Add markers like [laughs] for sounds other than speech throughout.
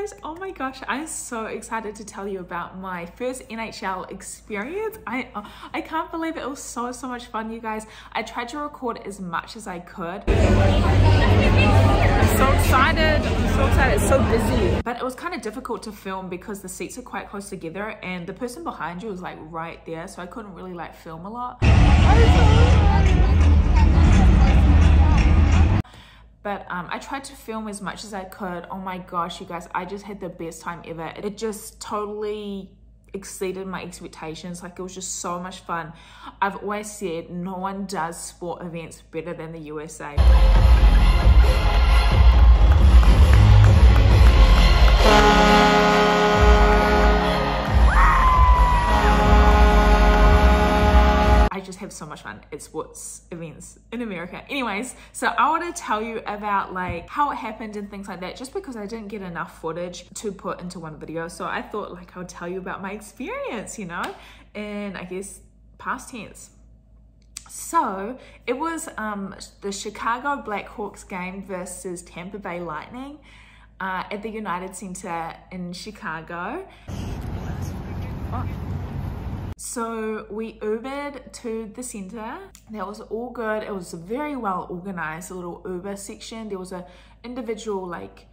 guys, oh my gosh, I'm so excited to tell you about my first NHL experience. I uh, I can't believe it. it was so, so much fun, you guys. I tried to record as much as I could. I'm so excited, I'm so excited, it's so busy. But it was kind of difficult to film because the seats are quite close together and the person behind you was like right there, so I couldn't really like film a lot. But um, I tried to film as much as I could. Oh my gosh, you guys, I just had the best time ever. It just totally exceeded my expectations. Like it was just so much fun. I've always said no one does sport events better than the USA. Have so much fun It's sports events in America. Anyways, so I want to tell you about like how it happened and things like that just because I didn't get enough footage to put into one video. So I thought like I would tell you about my experience, you know, and I guess past tense. So it was um, the Chicago Blackhawks game versus Tampa Bay Lightning uh, at the United Center in Chicago. Oh. So we Ubered to the center. That was all good. It was a very well organized, a little Uber section. There was a individual like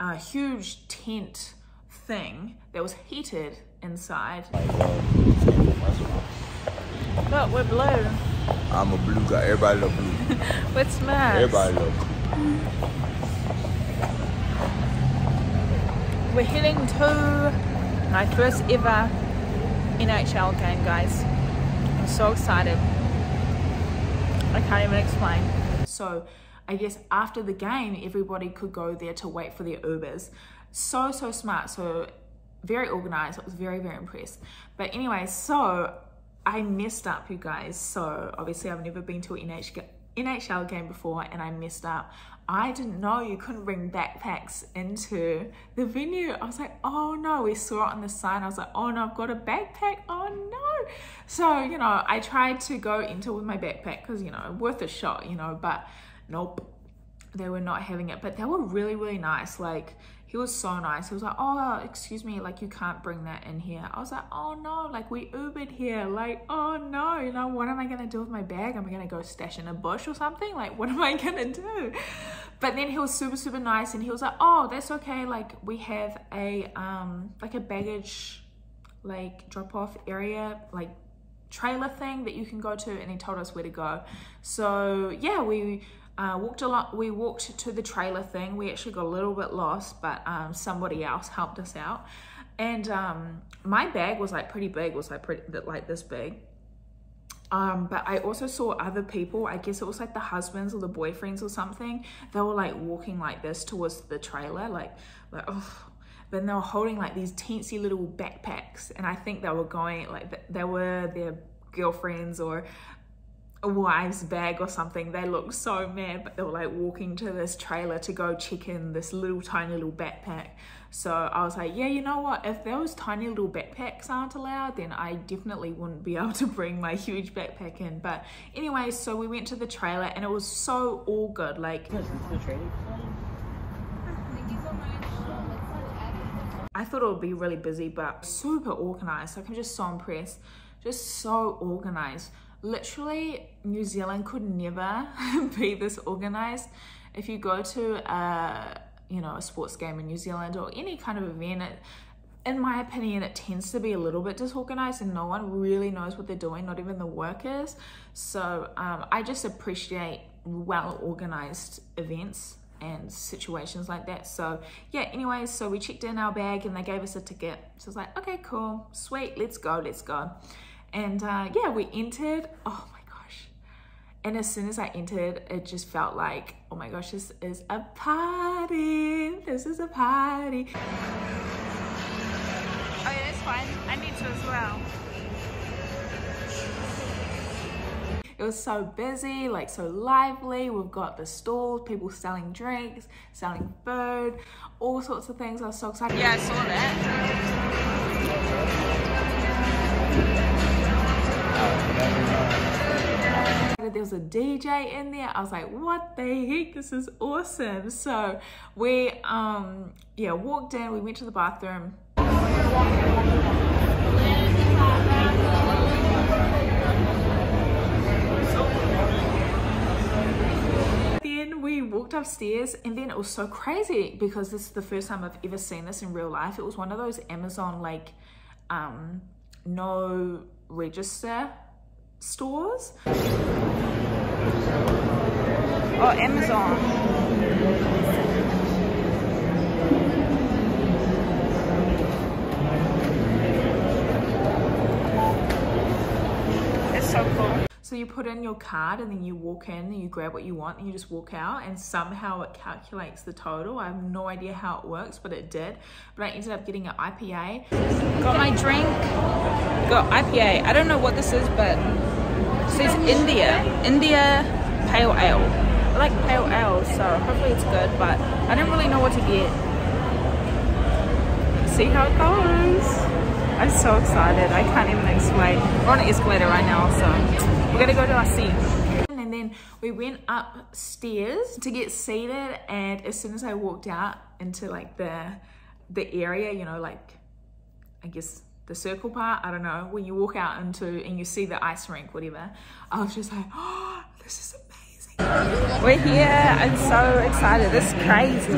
a huge tent thing that was heated inside. Look, um, we're blue. I'm a blue guy. Everybody love blue. [laughs] What's Max? Everybody love blue. We're heading to my first ever NHL game, guys. I'm so excited. I can't even explain. So I guess after the game, everybody could go there to wait for their Ubers. So, so smart. So very organized. I was very, very impressed. But anyway, so I messed up, you guys. So obviously I've never been to an NHL game before and I messed up. I didn't know you couldn't bring backpacks into the venue. I was like, oh no, we saw it on the sign. I was like, oh no, I've got a backpack. Oh no. So, you know, I tried to go into with my backpack because, you know, worth a shot, you know, but nope, they were not having it. But they were really, really nice. Like, he was so nice. He was like, oh, excuse me, like you can't bring that in here. I was like, oh no, like we Ubered here. Like, oh no, you know, what am I gonna do with my bag? Am I gonna go stash in a bush or something? Like, [laughs] what am I gonna do? But then he was super, super nice and he was like, oh, that's okay. Like we have a, um, like a baggage, like drop off area, like trailer thing that you can go to and he told us where to go. So yeah, we uh, walked a lot. We walked to the trailer thing. We actually got a little bit lost, but um, somebody else helped us out. And um, my bag was like pretty big. Was like pretty like this big. Um, but I also saw other people. I guess it was like the husbands or the boyfriends or something. They were like walking like this towards the trailer, like like oh. But they were holding like these teensy little backpacks, and I think they were going like they were their girlfriends or wife's bag or something. They looked so mad, but they were like walking to this trailer to go check in this little tiny little backpack. So I was like, yeah, you know what? If those tiny little backpacks aren't allowed, then I definitely wouldn't be [laughs] able to bring my huge backpack in. But anyway, so we went to the trailer and it was so all good. Like, I thought it would be really busy, but super organized. Like I'm just so impressed. Just so organized literally New Zealand could never [laughs] be this organized. If you go to a, you know, a sports game in New Zealand or any kind of event, it, in my opinion, it tends to be a little bit disorganized and no one really knows what they're doing, not even the workers. So um, I just appreciate well organized events and situations like that. So yeah, anyways, so we checked in our bag and they gave us a ticket. So I was like, okay, cool, sweet, let's go, let's go. And uh, yeah, we entered. Oh my gosh. And as soon as I entered, it just felt like, oh my gosh, this is a party. This is a party. Oh yeah, that's fine. I need to as well. It was so busy, like so lively. We've got the stalls, people selling drinks, selling food, all sorts of things. I was so excited. Yeah, I saw that. There was a DJ in there. I was like, what the heck? This is awesome. So we, um, yeah, walked in, we went to the bathroom. Then we walked upstairs and then it was so crazy because this is the first time I've ever seen this in real life. It was one of those Amazon like um, no register stores. Oh, Amazon. It's so cool. So you put in your card and then you walk in and you grab what you want and you just walk out and somehow it calculates the total. I have no idea how it works, but it did. But I ended up getting an IPA. Got my drink, got IPA. I don't know what this is, but says India. India Pale Ale. I like pale ale, so hopefully it's good, but I don't really know what to get. See how it goes. I'm so excited. I can't even explain. We're on an escalator right now, so we're gonna go to our seat. And then we went upstairs to get seated, and as soon as I walked out into like the the area, you know, like I guess the circle part, I don't know, when you walk out into and you see the ice rink, whatever, I was just like, oh, this is amazing. We're here. I'm so excited. This is crazy.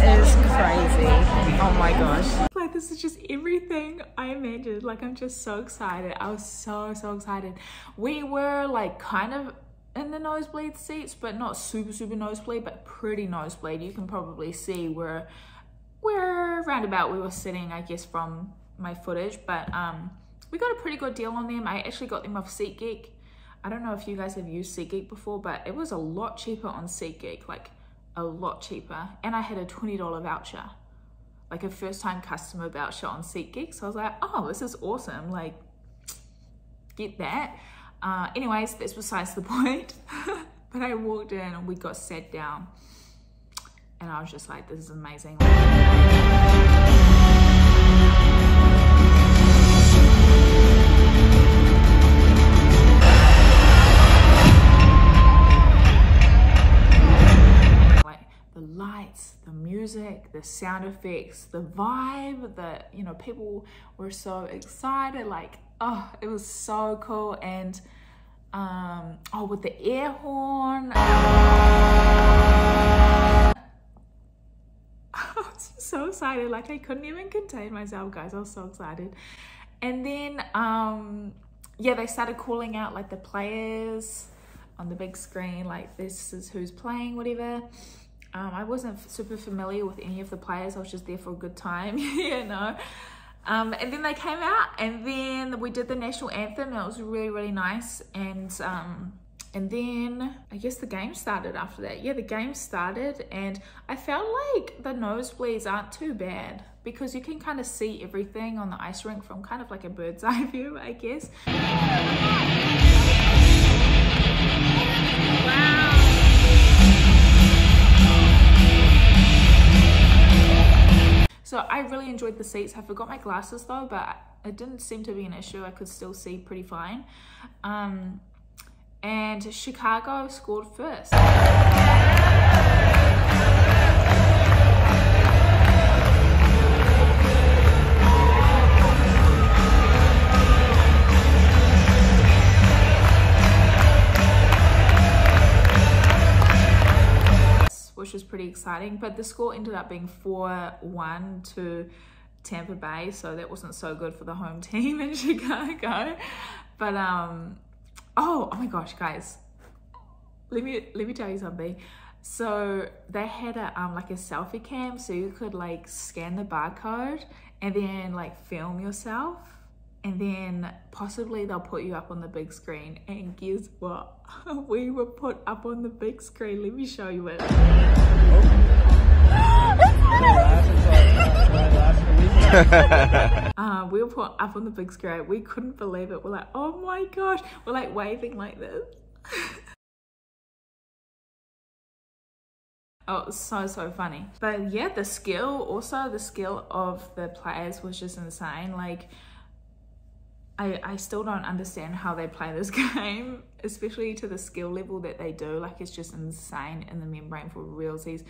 This is crazy. Oh my gosh. Like this is just everything I imagined. Like I'm just so excited. I was so, so excited. We were like kind of in the nosebleed seats, but not super, super nosebleed, but pretty nosebleed. You can probably see where where roundabout we were sitting, I guess, from my footage. But um, we got a pretty good deal on them. I actually got them off SeatGeek. I don't know if you guys have used SeatGeek before, but it was a lot cheaper on SeatGeek. Like a lot cheaper and I had a $20 voucher like a first time customer voucher on SeatGeek so I was like oh this is awesome like get that uh, anyways that's besides the [laughs] point but I walked in and we got sat down and I was just like this is amazing The lights, the music, the sound effects, the vibe that, you know, people were so excited. Like, oh, it was so cool. And, um, oh, with the air horn. Excited. Like, I couldn't even contain myself, guys. I was so excited. And then, um, yeah, they started calling out like the players on the big screen, like this is who's playing, whatever. Um, I wasn't super familiar with any of the players. I was just there for a good time, [laughs] you know. Um, and then they came out and then we did the national anthem it was really, really nice. And um, and then I guess the game started after that. Yeah, the game started and I felt like the nosebleeds aren't too bad because you can kind of see everything on the ice rink from kind of like a bird's [laughs] eye view, I guess. Wow. So I really enjoyed the seats. I forgot my glasses though, but it didn't seem to be an issue. I could still see pretty fine. Um, and Chicago scored first. which was pretty exciting. But the score ended up being 4-1 to Tampa Bay, so that wasn't so good for the home [laughs] team in Chicago. But um oh, oh my gosh, guys. Let me let me tell you something. So they had a um like a selfie cam so you could like scan the barcode and then like film yourself. And then possibly they'll put you up on the big screen. And guess what? [laughs] We were put up on the big screen. Let me show you it [laughs] [laughs] uh, we were put up on the big screen we couldn't believe it we're like oh my gosh we're like waving like this [laughs] Oh, so, so funny. But yeah, the skill, also the skill of the players was just insane. Like, I, I still don't understand how they play this [laughs] game, especially to the skill level that they do. Like, it's just insane in the membrane for realsies.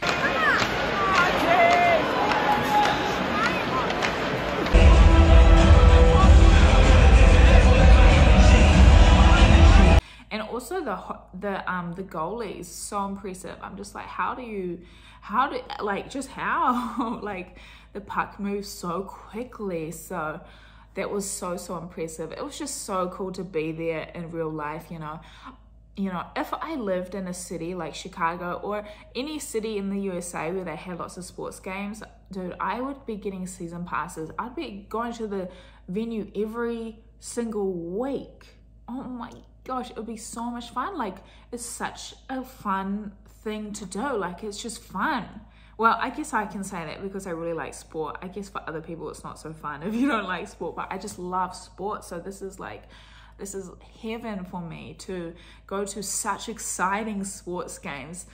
And also the the um the goalie is so impressive. I'm just like how do you how do like just how? [laughs] Like the puck moves so quickly. So that was so so impressive. It was just so cool to be there in real life you know. You know if i lived in a city like chicago or any city in the usa where they had lots of sports games dude i would be getting season passes. I'd be going to the venue every single week. Oh my gosh, it would be so much fun. Like, it's such a fun thing to do. Like, it's just fun. Well, I guess I can say that because I really like sport. I guess for other people, it's not so fun [laughs] if you don't like sport, but I just love sport. So, this is like, this is heaven for me to go to such exciting sports games.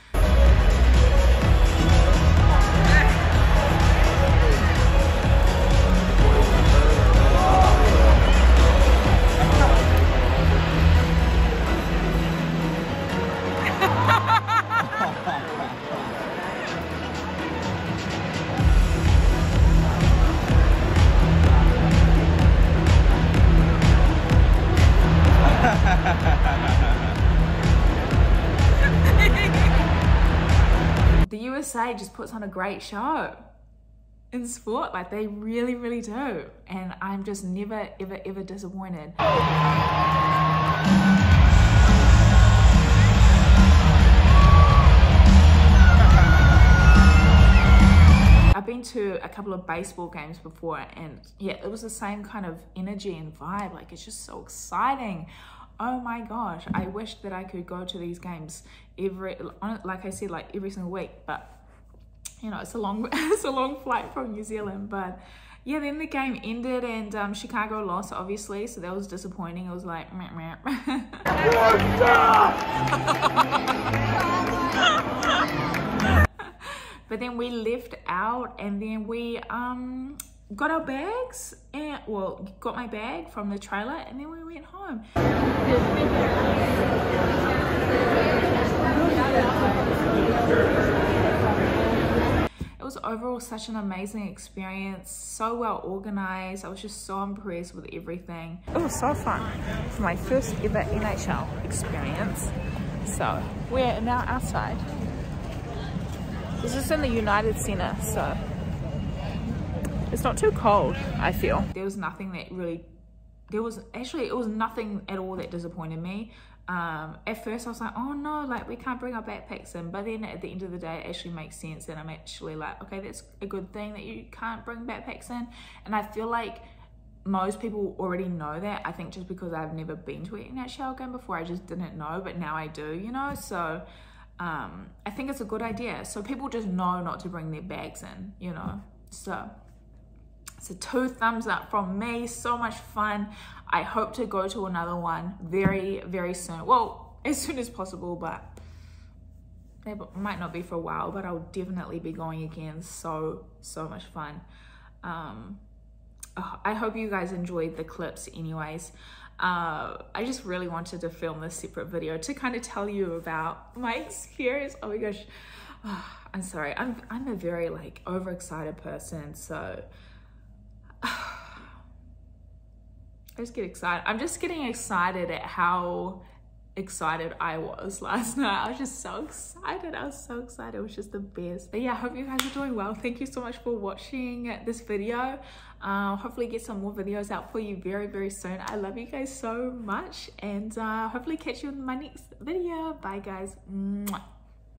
Just puts on a great show in sport. Like they really, really do. And I'm just never, ever, ever disappointed. I've been to a couple of baseball games before and yeah, it was the same kind of energy and vibe. Like it's just so exciting oh my gosh i wish that i could go to these games every like i said like every single week but you know it's a long [laughs] it's a long flight from new zealand but yeah then the game ended and um, chicago lost obviously so that was disappointing it was like meh, meh. [laughs] but then we left out and then we um got our bags and well got my bag from the trailer and then we went home it was overall such an amazing experience so well organized. I was just so impressed with everything. It was so fun. For my first ever nhl experience. So we're now outside. This is in the united center so it's not too cold, I feel. There was nothing that really, there was actually, it was nothing at all that disappointed me. Um, at first I was like, oh no, like we can't bring our backpacks in. But then at the end of the day, it actually makes sense. And I'm actually like, okay, that's a good thing that you can't bring backpacks in. And I feel like most people already know that. I think just because I've never been to an NHL game before, I just didn't know, but now I do, you know? So um, I think it's a good idea. So people just know not to bring their bags in, you know? So so two thumbs up from me. So much fun. I hope to go to another one very, very soon. Well, as soon as possible, but it might not be for a while, but I'll definitely be going again. So, so much fun. Um, oh, I hope you guys enjoyed the clips anyways. Uh, I just really wanted to film this separate video to kind of tell you about my experience. Oh my gosh. Oh, [sighs] I'm sorry. I'm, I'm a very like overexcited person. So I just get excited. I'm just getting excited at how excited I was [laughs] last night. I was just so excited. I was so excited. It was just the best. But yeah, I hope you guys are doing well. Thank you so much for watching this video. Uh, hopefully get some more videos out for you very, very soon. I love you guys so much and uh, hopefully catch you in my next video. Bye guys. Mwah.